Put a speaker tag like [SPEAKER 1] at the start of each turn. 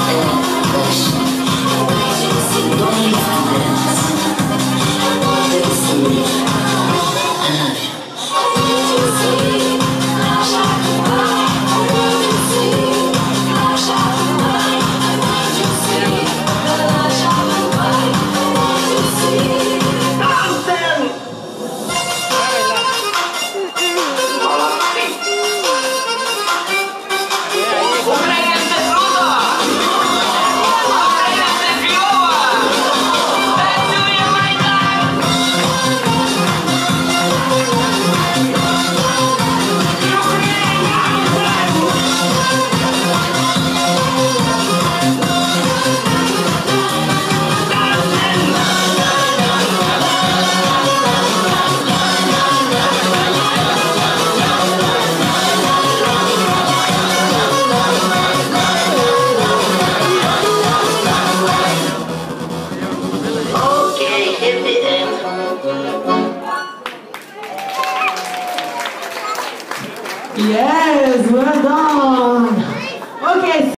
[SPEAKER 1] Close.
[SPEAKER 2] Yes, we're
[SPEAKER 3] Yes, well done. Okay.